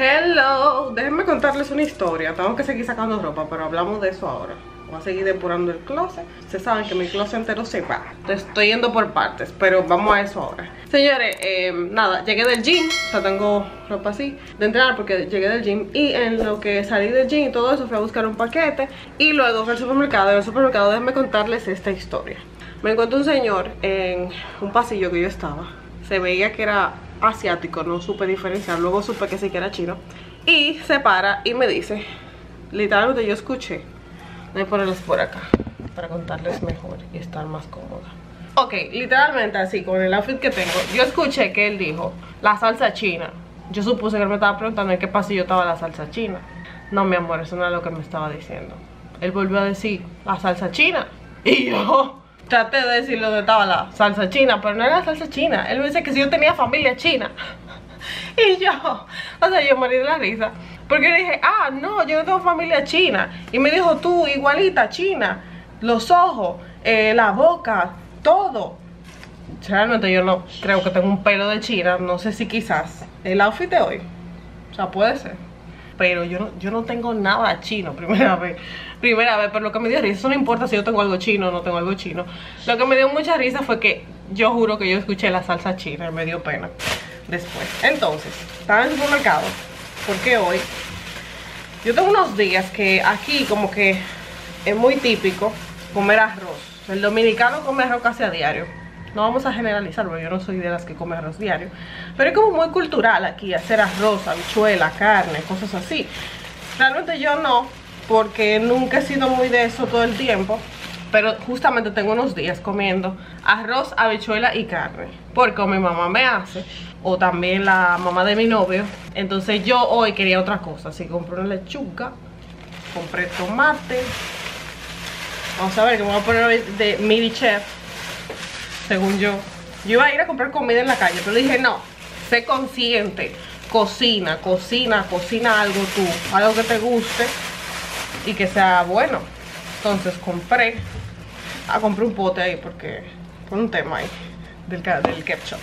Hello, déjenme contarles una historia. Tengo que seguir sacando ropa, pero hablamos de eso ahora. Voy a seguir depurando el closet. Ustedes saben que mi closet entero se va. Entonces estoy yendo por partes, pero vamos a eso ahora. Señores, eh, nada, llegué del gym. O sea, tengo ropa así de entrenar porque llegué del gym. Y en lo que salí del gym y todo eso, fui a buscar un paquete. Y luego fui al supermercado. En el supermercado, déjenme contarles esta historia. Me encontré un señor en un pasillo que yo estaba. Se veía que era asiático, no supe diferenciar. Luego supe que sí que era chino. Y se para y me dice, literalmente yo escuché. Voy a ponerlos por acá para contarles mejor y estar más cómoda. Ok, literalmente así, con el outfit que tengo. Yo escuché que él dijo, la salsa china. Yo supuse que él me estaba preguntando en qué pasillo estaba la salsa china. No, mi amor, eso no es lo que me estaba diciendo. Él volvió a decir, la salsa china. Y yo traté de decir dónde estaba la salsa china, pero no era salsa china. Él me dice que si yo tenía familia china. Y yo, o sea, yo morí de la risa. Porque le dije, ah, no, yo no tengo familia china. Y me dijo, tú, igualita, china. Los ojos, eh, la boca, todo. Realmente yo no creo que tengo un pelo de china. No sé si quizás el outfit de hoy. O sea, puede ser. Pero yo no, yo no tengo nada chino, primera vez. Primera vez, pero lo que me dio risa, eso no importa si yo tengo algo chino o no tengo algo chino. Lo que me dio mucha risa fue que yo juro que yo escuché la salsa china y me dio pena después. Entonces, estaba en el supermercado porque hoy yo tengo unos días que aquí como que es muy típico comer arroz. El dominicano come arroz casi a diario. No vamos a generalizar, porque yo no soy de las que come arroz diario. Pero es como muy cultural aquí hacer arroz, habichuela, carne, cosas así. Realmente yo no, porque nunca he sido muy de eso todo el tiempo. Pero justamente tengo unos días comiendo arroz, habichuela y carne. Porque mi mamá me hace, o también la mamá de mi novio. Entonces yo hoy quería otra cosa. Así compré una lechuga, compré tomate. Vamos a ver que me voy a poner de mini chef. Según yo. Yo iba a ir a comprar comida en la calle, pero dije no. Sé consciente. Cocina, cocina, cocina algo tú. Algo que te guste y que sea bueno. Entonces compré. Ah, compré un pote ahí porque. Por un tema ahí. Del, del ketchup.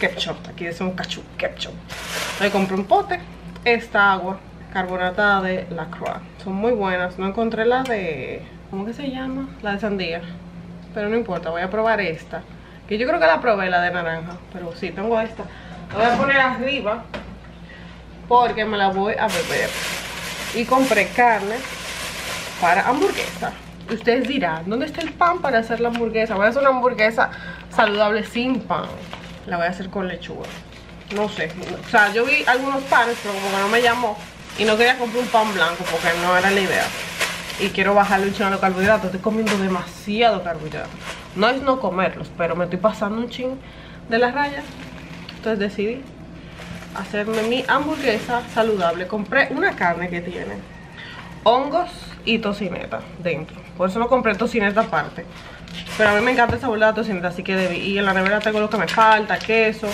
Ketchup. Aquí decimos cachu, ketchup. Ahí compré un pote. Esta agua carbonatada de La Croix. Son muy buenas. No encontré la de. ¿Cómo que se llama? La de sandía. Pero no importa, voy a probar esta. Que yo creo que la probé, la de naranja. Pero sí, tengo esta. La voy a poner arriba. Porque me la voy a beber. Y compré carne para hamburguesa. Ustedes dirán, ¿dónde está el pan para hacer la hamburguesa? Voy a hacer una hamburguesa saludable sin pan. La voy a hacer con lechuga. No sé. O sea, yo vi algunos panes, pero como que no me llamó. Y no quería comprar un pan blanco porque no era la idea. Y quiero bajarle un chin a los carbohidratos. Estoy comiendo demasiado carbohidratos. No es no comerlos, pero me estoy pasando un chin de la raya. Entonces decidí hacerme mi hamburguesa saludable. Compré una carne que tiene hongos y tocineta dentro. Por eso no compré tocineta aparte. Pero a mí me encanta el sabor de la tocineta, así que debí. Y en la nevera tengo lo que me falta, queso,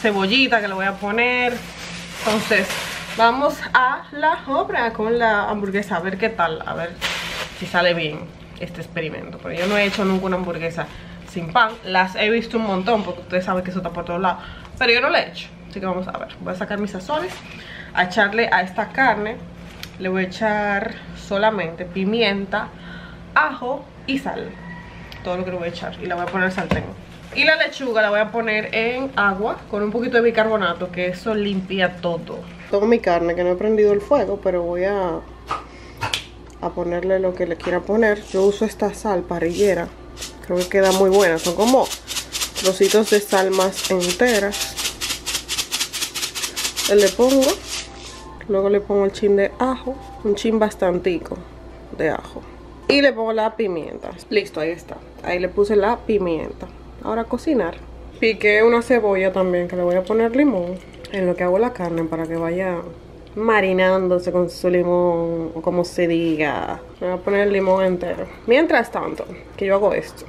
cebollita que le voy a poner. Entonces, vamos a la obra con la hamburguesa, a ver qué tal, a ver si sale bien este experimento. Pero yo no he hecho nunca una hamburguesa sin pan. Las he visto un montón, porque ustedes saben que eso está por todos lados. Pero yo no la he hecho, así que vamos a ver. Voy a sacar mis sazones, a echarle a esta carne. Le voy a echar solamente pimienta, ajo y sal. Todo lo que le voy a echar. Y la voy a poner sartén. Y la lechuga la voy a poner en agua con un poquito de bicarbonato, que eso limpia todo. Tengo mi carne, que no he prendido el fuego, pero voy a, a ponerle lo que le quiera poner. Yo uso esta sal parrillera. Creo que queda muy buena. Son como trocitos de sal más enteras. Le pongo. Luego le pongo el chin de ajo. Un chin bastantico de ajo. Y le pongo la pimienta. Listo, ahí está. Ahí le puse la pimienta. Ahora cocinar. Piqué una cebolla también que le voy a poner limón en lo que hago la carne para que vaya marinándose con su limón o como se diga. Me voy a poner el limón entero. Mientras tanto, que yo hago esto.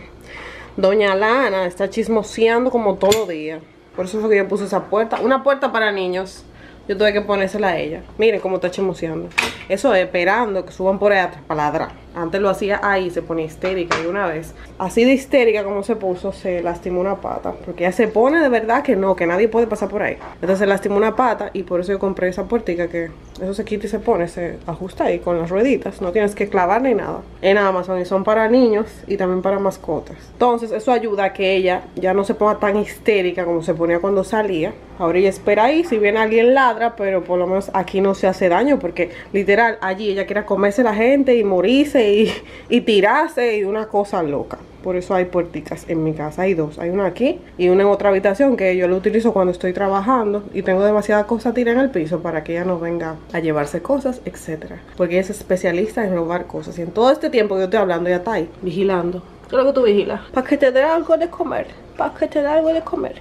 Doña Lana está chismoseando como todo día. Por eso fue que yo puse esa puerta. Una puerta para niños. Yo tuve que ponérsela a ella. Miren cómo está chismoseando. Eso es esperando que suban por atrás para ladrar. Antes lo hacía ahí, se ponía histérica y una vez, así de histérica como se puso, se lastimó una pata. Porque ella se pone de verdad que no, que nadie puede pasar por ahí. Entonces se lastimó una pata y por eso yo compré esa puertica que eso se quita y se pone, se ajusta ahí con las rueditas. No tienes que clavar ni nada. En Amazon y son para niños y también para mascotas. Entonces eso ayuda a que ella ya no se ponga tan histérica como se ponía cuando salía. Ahora ella espera ahí, si viene alguien ladra, pero por lo menos aquí no se hace daño porque literal allí ella quiere comerse la gente y morirse y, y tirarse y una cosa loca. Por eso hay puerticas en mi casa. Hay dos. Hay una aquí y una en otra habitación que yo lo utilizo cuando estoy trabajando y tengo demasiada cosa tirada en el piso para que ella no venga a llevarse cosas, etcétera. Porque ella es especialista en robar cosas. Y en todo este tiempo que yo estoy hablando, ella está ahí, vigilando. ¿Qué es lo que tú vigilas? Para que te dé algo de comer. Para que te dé algo de comer.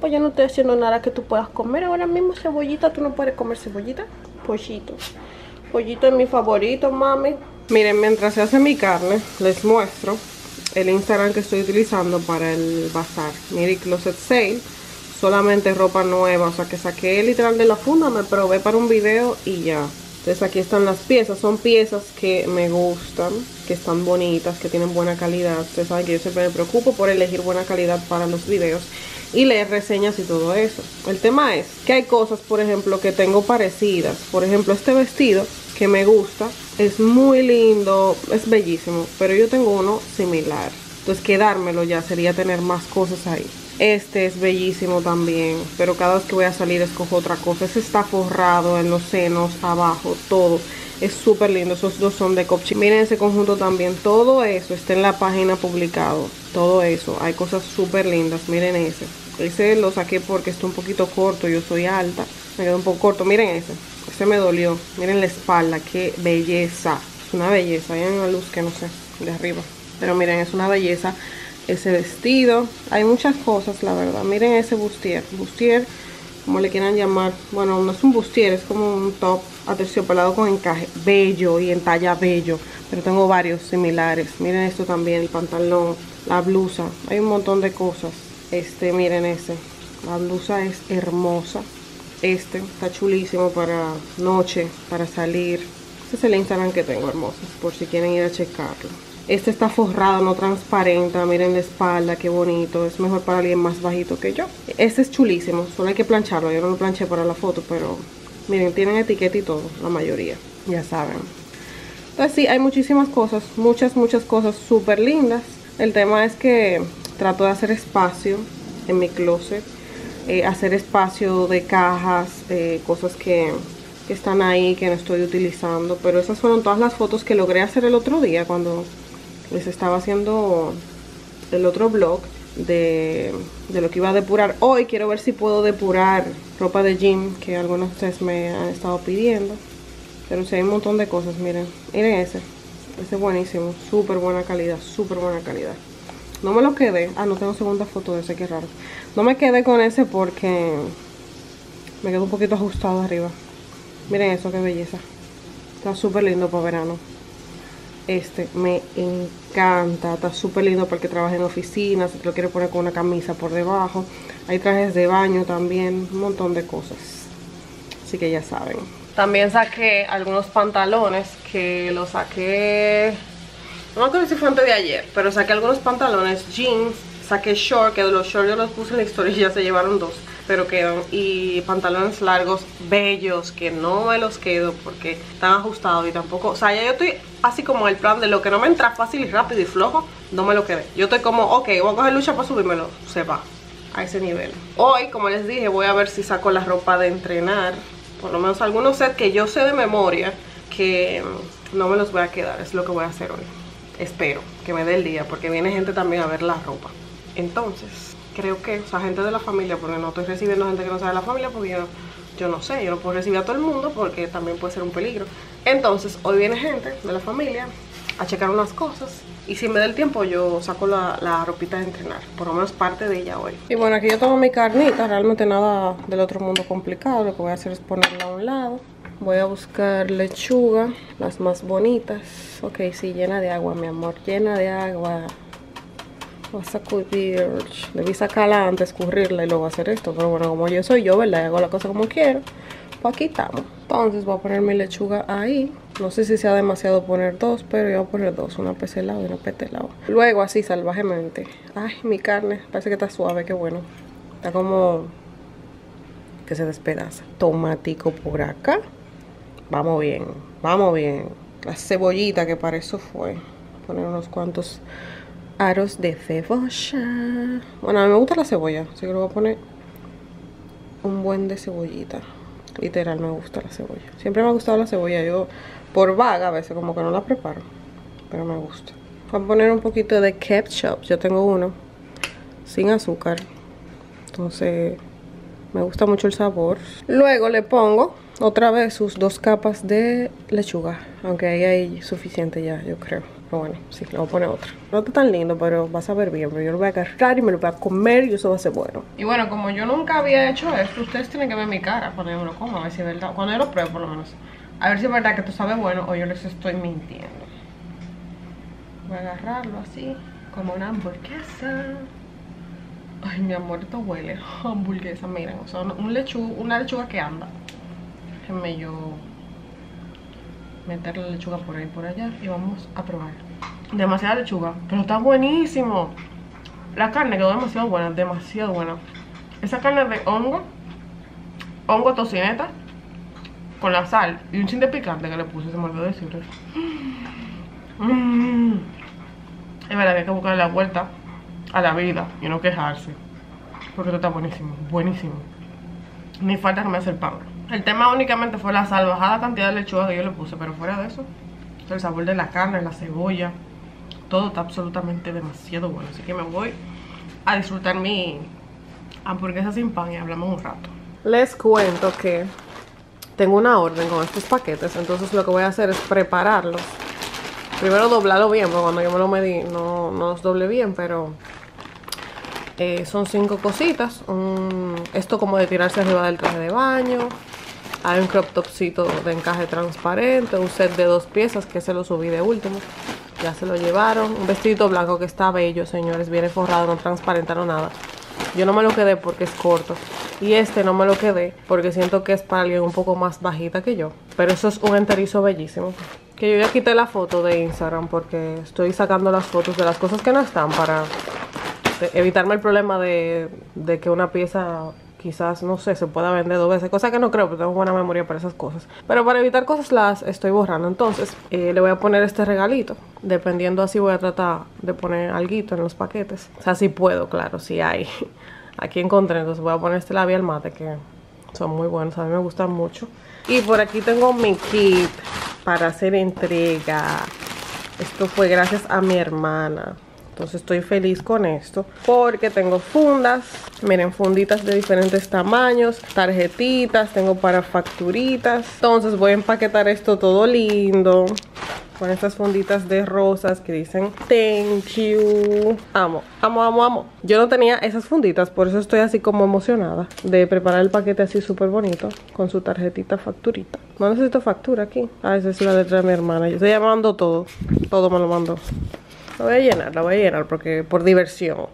Pues yo no estoy haciendo nada que tú puedas comer. Ahora mismo cebollita, tú no puedes comer cebollita. Pollito. Pollito es mi favorito, mami. Miren, mientras se hace mi carne, les muestro el Instagram que estoy utilizando para el bazar. Miri Closet Sale. Solamente ropa nueva. O sea que saqué literal de la funda, me probé para un video y ya. Entonces aquí están las piezas. Son piezas que me gustan, que están bonitas, que tienen buena calidad. Ustedes saben que yo siempre me preocupo por elegir buena calidad para los videos y leer reseñas y todo eso. El tema es que hay cosas, por ejemplo, que tengo parecidas. Por ejemplo, este vestido que me gusta, es muy lindo, es bellísimo, pero yo tengo uno similar. Entonces quedármelo ya sería tener más cosas ahí. Este es bellísimo también, pero cada vez que voy a salir escojo otra cosa. Este está forrado en los senos, abajo, todo. Es súper lindo, esos dos son de Copchi. Miren ese conjunto también, todo eso está en la página publicado. Todo eso, hay cosas súper lindas, miren ese. Ese lo saqué porque está un poquito corto, yo soy alta. Me quedó un poco corto, miren ese. Ese me dolió, miren la espalda, qué belleza. Es una belleza, hay una luz que no sé, de arriba. Pero miren, es una belleza ese vestido. Hay muchas cosas, la verdad. Miren ese bustier. Bustier, como le quieran llamar. Bueno, no es un bustier, es como un top aterciopelado con encaje. Bello y en talla bello. Pero tengo varios similares. Miren esto también, el pantalón, la blusa. Hay un montón de cosas. Este, miren ese. La blusa es hermosa. Este está chulísimo para noche, para salir. Este es el Instagram que tengo, hermosos, por si quieren ir a checarlo. Este está forrado, no transparente. Miren la espalda, qué bonito. Es mejor para alguien más bajito que yo. Este es chulísimo. Solo hay que plancharlo. Yo no lo planché para la foto, pero miren, tienen etiqueta y todo. La mayoría. Ya saben. Pues sí, hay muchísimas cosas. Muchas, muchas cosas súper lindas. El tema es que trato de hacer espacio en mi closet. Eh, hacer espacio de cajas, eh, cosas que, que están ahí que no estoy utilizando. Pero esas fueron todas las fotos que logré hacer el otro día cuando les estaba haciendo el otro vlog de, de, lo que iba a depurar. Hoy quiero ver si puedo depurar ropa de gym que algunos de ustedes me han estado pidiendo. Pero si hay un montón de cosas, miren. Miren ese. Ese es buenísimo. Súper buena calidad. Súper buena calidad. No me lo quedé. Ah, no tengo segunda foto de ese, qué raro. No me quedé con ese porque me quedó un poquito ajustado arriba. Miren eso, qué belleza. Está súper lindo para verano. Este me encanta, está súper lindo porque trabaja en oficinas, se lo quiere poner con una camisa por debajo. Hay trajes de baño también, un montón de cosas. Así que ya saben. También saqué algunos pantalones que los saqué, no me acuerdo si fue antes de ayer, pero saqué algunos pantalones, jeans, saqué short, que de los shorts yo los puse en la historia y ya se llevaron dos pero quedan y pantalones largos bellos que no me los quedo porque están ajustados y tampoco, o sea ya yo estoy así como el plan de lo que no me entra fácil y rápido y flojo, no me lo quedé. Yo estoy como, ok, voy a coger lucha para subírmelo, se va a ese nivel. Hoy, como les dije, voy a ver si saco la ropa de entrenar por lo menos algunos sets que yo sé de memoria que no me los voy a quedar, es lo que voy a hacer hoy espero que me dé el día porque viene gente también a ver la ropa entonces creo que, o sea, gente de la familia, porque no estoy recibiendo gente que no sea de la familia, porque yo, no sé, yo no puedo recibir a todo el mundo porque también puede ser un peligro. Entonces, hoy viene gente de la familia a checar unas cosas y si me da el tiempo yo saco la, la, ropita de entrenar, por lo menos parte de ella hoy. Y bueno, aquí yo tengo mi carnita, realmente nada del otro mundo complicado, lo que voy a hacer es ponerla a un lado. Voy a buscar lechuga, las más bonitas. Ok, sí, llena de agua, mi amor, llena de agua. Voy a sacudir. Debí sacarla antes, escurrirla y luego hacer esto. Pero bueno, como yo soy yo, ¿verdad? Hago la cosa como quiero. pues aquí estamos. Entonces voy a poner mi lechuga ahí. No sé si sea demasiado poner dos, pero yo voy a poner dos, una pez y una pete Luego así salvajemente. Ay, mi carne, parece que está suave, qué bueno. Está como que se despedaza. Tomatico por acá. Vamos bien, vamos bien. La cebollita que para eso fue. Poner unos cuantos aros de cebolla. Bueno, a mí me gusta la cebolla, así que lo voy a poner un buen de cebollita. Literal, me gusta la cebolla. Siempre me ha gustado la cebolla. Yo, por vaga, a veces como que no la preparo. Pero me gusta. Voy a poner un poquito de ketchup. Yo tengo uno sin azúcar. Entonces, me gusta mucho el sabor. Luego le pongo otra vez sus dos capas de lechuga. Aunque ahí hay suficiente ya, yo creo. Pero bueno, sí, le voy a poner otra. No está tan lindo, pero va a saber bien. Pero yo lo voy a agarrar y me lo voy a comer y eso va a ser bueno. Y bueno, como yo nunca había hecho esto, ustedes tienen que ver mi cara cuando yo me lo como. A ver si es verdad. Cuando yo lo pruebo, por lo menos. A ver si es verdad que esto sabe bueno o yo les estoy mintiendo. Voy a agarrarlo así, como una hamburguesa. Ay, mi amor, esto huele hamburguesa, miren. O sea, un lechuga, una lechuga que anda. Déjenme yo meter la lechuga por ahí por allá y vamos a probar. Demasiada lechuga, pero está buenísimo. La carne quedó demasiado buena, demasiado buena. Esa carne de hongo, hongo tocineta, con la sal y un chin de picante que le puse, se me olvidó decirles. Mm. Es verdad que hay que buscar la vuelta a la vida y no quejarse. Porque esto está buenísimo, buenísimo. Ni falta que me hace el pan. El tema únicamente fue la salvajada cantidad de lechuga que yo le puse, pero fuera de eso, el sabor de la carne, la cebolla, todo está absolutamente demasiado bueno. Así que me voy a disfrutar mi hamburguesa sin pan y hablamos un rato. Les cuento que tengo una orden con estos paquetes, entonces lo que voy a hacer es prepararlos. Primero doblarlo bien, porque cuando yo me lo medí no, no los doble bien, pero eh, son cinco cositas. esto como de tirarse arriba del traje de baño, hay un crop topcito de encaje transparente, un set de dos piezas que se lo subí de último. Ya se lo llevaron. Un vestido blanco que está bello, señores. Viene forrado, no transparenta, no nada. Yo no me lo quedé porque es corto. Y este no me lo quedé porque siento que es para alguien un poco más bajita que yo. Pero eso es un enterizo bellísimo. Que yo ya quité la foto de Instagram porque estoy sacando las fotos de las cosas que no están para evitarme el problema de, de que una pieza quizás, no sé, se pueda vender dos veces, cosa que no creo, porque tengo buena memoria para esas cosas. Pero para evitar cosas las estoy borrando. Entonces, eh, le voy a poner este regalito. Dependiendo así voy a tratar de poner algo en los paquetes. O sea, si puedo, claro, si hay. Aquí encontré, entonces voy a poner este labial mate que son muy buenos, a mí me gustan mucho. Y por aquí tengo mi kit para hacer entrega. Esto fue gracias a mi hermana. Entonces estoy feliz con esto porque tengo fundas, miren, funditas de diferentes tamaños, tarjetitas, tengo para facturitas. Entonces voy a empaquetar esto todo lindo con estas funditas de rosas que dicen thank you. Amo, amo, amo, amo. Yo no tenía esas funditas, por eso estoy así como emocionada de preparar el paquete así súper bonito con su tarjetita facturita. No necesito factura aquí. Ah, esa es la letra de mi hermana. Yo estoy llamando todo. Todo me lo mando. La voy a llenar, la voy a llenar porque por diversión.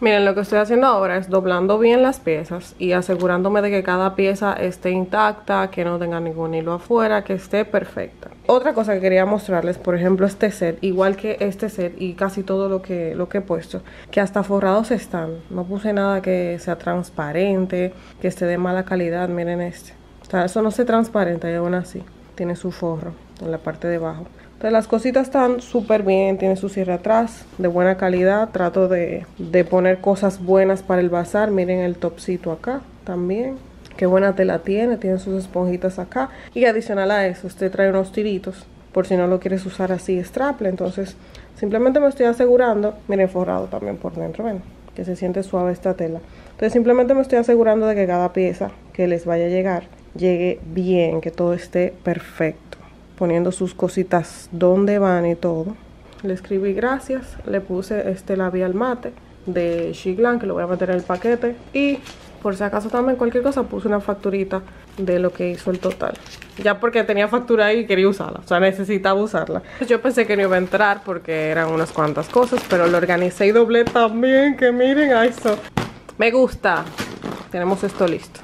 Miren, lo que estoy haciendo ahora es doblando bien las piezas y asegurándome de que cada pieza esté intacta, que no tenga ningún hilo afuera, que esté perfecta. Otra cosa que quería mostrarles, por ejemplo, este set, igual que este set y casi todo lo que, lo que he puesto, que hasta forrados están. No puse nada que sea transparente, que esté de mala calidad, miren este. O sea, eso no se transparenta y aún así tiene su forro en la parte de abajo. Entonces las cositas están súper bien, tiene su cierre atrás, de buena calidad. Trato de, poner cosas buenas para el bazar. Miren el topcito acá también. Qué buena tela tiene, tiene sus esponjitas acá. Y adicional a eso, usted trae unos tiritos por si no lo quieres usar así straple. Entonces simplemente me estoy asegurando, miren forrado también por dentro, ven, que se siente suave esta tela. Entonces simplemente me estoy asegurando de que cada pieza que les vaya a llegar llegue bien, que todo esté perfecto poniendo sus cositas donde van y todo. Le escribí gracias, le puse este labial mate de Shiglan que lo voy a meter en el paquete y por si acaso también cualquier cosa puse una facturita de lo que hizo el total. Ya porque tenía factura ahí y quería usarla, o sea necesitaba usarla. Yo pensé que no iba a entrar porque eran unas cuantas cosas, pero lo organicé y doblé también, que miren a eso. Me gusta. Tenemos esto listo.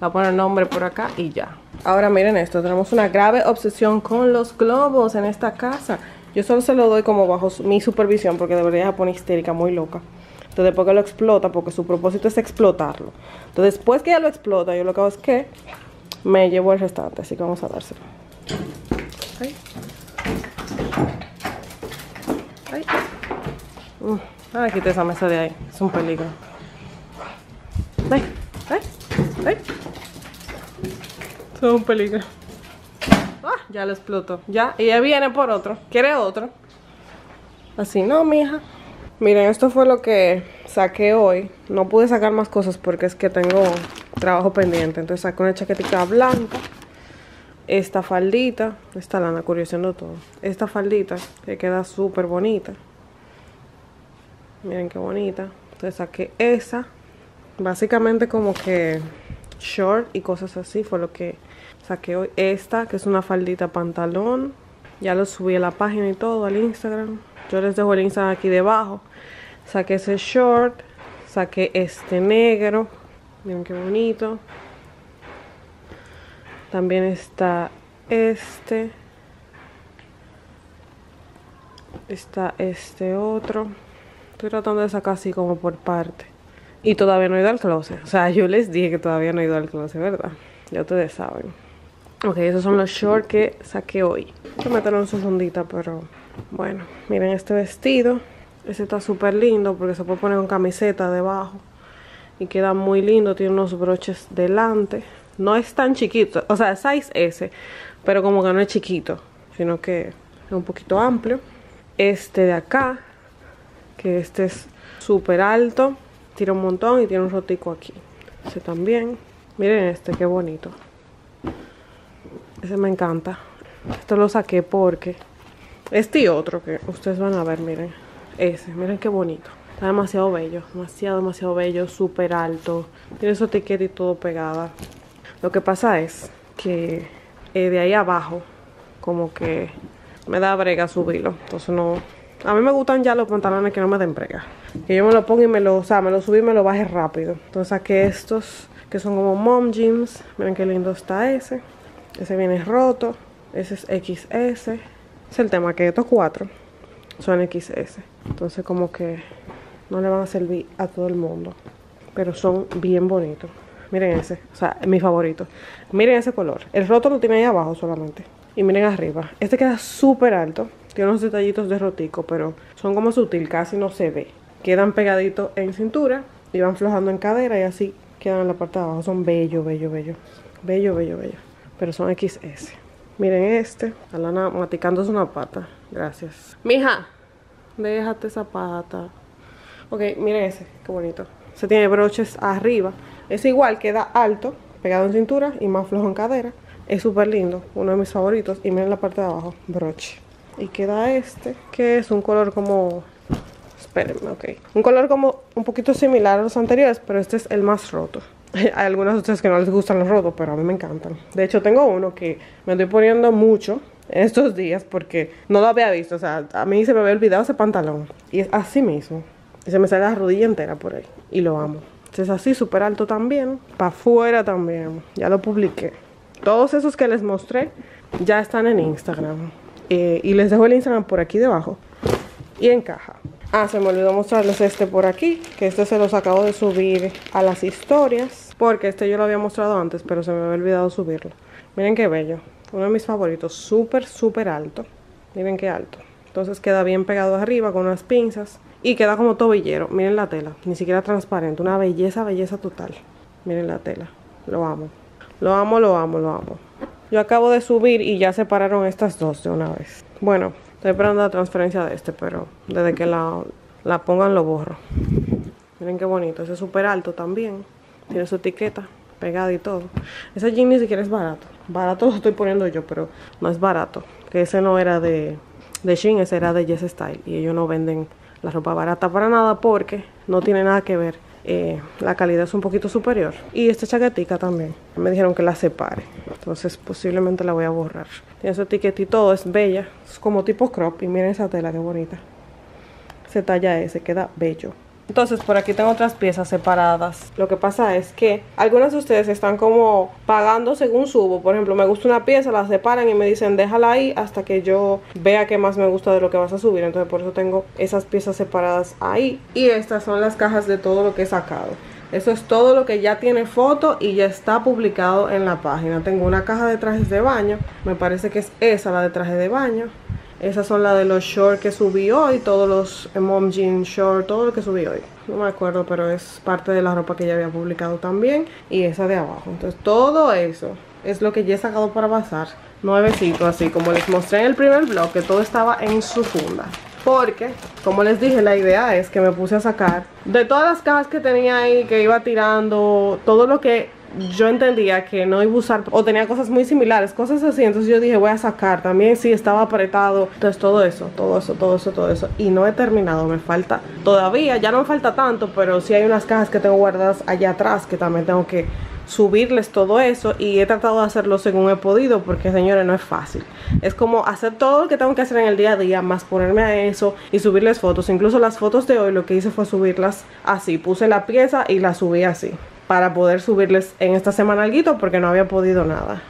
a poner nombre por acá y ya. Ahora miren esto, tenemos una grave obsesión con los globos en esta casa. Yo solo se lo doy como bajo mi supervisión porque debería poner histérica, muy loca. Entonces después que lo explota, porque su propósito es explotarlo. Entonces después que ya lo explota, yo lo que hago es que me llevo el restante, así que vamos a dárselo. Ay. Ay. Uh, ay, quité esa mesa de ahí, es un peligro. Ay, ay, ay. Es un peligro. Ah, ya lo explotó. Ya, ella viene por otro. ¿Quiere otro? Así no, mija. Miren, esto fue lo que saqué hoy. No pude sacar más cosas porque es que tengo trabajo pendiente. Entonces saqué una chaquetita blanca. Esta faldita. Esta lana, curiosando todo. Esta faldita que queda súper bonita. Miren qué bonita. Entonces saqué esa. Básicamente como que short y cosas así fue lo que saqué hoy. Esta que es una faldita pantalón. Ya lo subí a la página y todo, al Instagram. Yo les dejo el Instagram aquí debajo. Saqué ese short. Saqué este negro. Miren qué bonito. También está este. Está este otro. Estoy tratando de sacar así como por parte. Y todavía no he ido al closet. O sea, yo les dije que todavía no he ido al closet, ¿verdad? Ya ustedes saben. Ok, esos son los shorts que saqué hoy. Meterlo en su fundita, pero bueno. Miren este vestido. Este está súper lindo porque se puede poner con camiseta debajo. Y queda muy lindo. Tiene unos broches delante. No es tan chiquito. O sea, size S. Pero como que no es chiquito. Sino que es un poquito amplio. Este de acá. Que este es súper alto. Tira un montón y tiene un rotico aquí. Ese también. Miren este, qué bonito. Ese me encanta. Esto lo saqué porque este y otro que ustedes van a ver, miren. Ese, miren qué bonito. Está demasiado bello, demasiado, demasiado bello, súper alto. Tiene su etiqueta y todo pegada. Lo que pasa es que eh, de ahí abajo, como que me da brega subirlo. Entonces no... A mí me gustan ya los pantalones que no me den brega. Que yo me lo ponga y me lo, o sea, me lo subí y me lo baje rápido. Entonces saqué estos que son como mom jeans. Miren qué lindo está ese. Ese viene roto. Ese es XS. Es el tema que estos cuatro son XS. Entonces como que no le van a servir a todo el mundo. Pero son bien bonitos. Miren ese, o sea, mi favorito. Miren ese color. El roto lo tiene ahí abajo solamente. Y miren arriba. Este queda súper alto. Tiene unos detallitos de rotico, pero son como sutil, casi no se ve. Quedan pegaditos en cintura y van flojando en cadera y así quedan en la parte de abajo. Son bello, bello, bello. Bello, bello, bello. Pero son XS. Miren este. Alana maticándose una pata. Gracias. Mija, déjate esa pata. Ok, miren ese. Qué bonito. Se tiene broches arriba. Es igual, queda alto, pegado en cintura y más flojo en cadera. Es súper lindo. Uno de mis favoritos. Y miren la parte de abajo. Broche. Y queda este, que es un color como... Espérenme, ok. Un color como un poquito similar a los anteriores, pero este es el más roto. Hay algunos de ustedes que no les gustan los rotos, pero a mí me encantan. De hecho, tengo uno que me estoy poniendo mucho en estos días porque no lo había visto. O sea, a mí se me había olvidado ese pantalón. Y es así mismo. Y se me sale la rodilla entera por ahí. Y lo amo. Este es así, súper alto también. Para afuera también. Ya lo publiqué. Todos esos que les mostré ya están en Instagram. Eh, y les dejo el Instagram por aquí debajo. Y en caja. Ah, se me olvidó mostrarles este por aquí. Que este se los acabo de subir a las historias. Porque este yo lo había mostrado antes, pero se me había olvidado subirlo. Miren qué bello. Uno de mis favoritos. Súper, súper alto. Miren qué alto. Entonces queda bien pegado arriba con unas pinzas. Y queda como tobillero. Miren la tela. Ni siquiera transparente. Una belleza, belleza total. Miren la tela. Lo amo. Lo amo, lo amo, lo amo. Yo acabo de subir y ya separaron estas dos de una vez. Bueno, estoy esperando la transferencia de este, pero desde que la, la pongan lo borro. Miren qué bonito. Ese es súper alto también. Tiene su etiqueta pegada y todo. Ese jean ni siquiera es barato. Barato lo estoy poniendo yo, pero no es barato. Que ese no era de, de Shein, ese era de Yes Style. Y ellos no venden la ropa barata para nada porque no tiene nada que ver eh, la calidad es un poquito superior. Y esta chaquetica también. Me dijeron que la separe. Entonces posiblemente la voy a borrar. Tiene su etiqueta y todo, es bella. Es como tipo crop. Y miren esa tela, qué bonita. Se talla ese, queda bello. Entonces por aquí tengo otras piezas separadas. Lo que pasa es que algunas de ustedes están como pagando según subo. Por ejemplo, me gusta una pieza, la separan y me dicen déjala ahí hasta que yo vea qué más me gusta de lo que vas a subir. Entonces por eso tengo esas piezas separadas ahí. Y estas son las cajas de todo lo que he sacado. Eso es todo lo que ya tiene foto y ya está publicado en la página. Tengo una caja de trajes de baño. Me parece que es esa la de traje de baño. Esas son las de los shorts que subí hoy, todos los mom jean shorts, todo lo que subí hoy. No me acuerdo, pero es parte de la ropa que ya había publicado también. Y esa de abajo. Entonces todo eso es lo que ya he sacado para bazar. Nuevecito, así como les mostré en el primer vlog, que todo estaba en su funda. Porque, como les dije, la idea es que me puse a sacar de todas las cajas que tenía ahí, que iba tirando, todo lo que yo entendía que no iba a usar o tenía cosas muy similares, cosas así, entonces yo dije voy a sacar, también sí estaba apretado, entonces todo eso, todo eso, todo eso, todo eso y no he terminado, me falta todavía, ya no me falta tanto, pero sí hay unas cajas que tengo guardadas allá atrás que también tengo que subirles todo eso y he tratado de hacerlo según he podido porque señores no es fácil. Es como hacer todo lo que tengo que hacer en el día a día más ponerme a eso y subirles fotos. Incluso las fotos de hoy lo que hice fue subirlas así puse la pieza y la subí así para poder subirles en esta semana algo porque no había podido nada.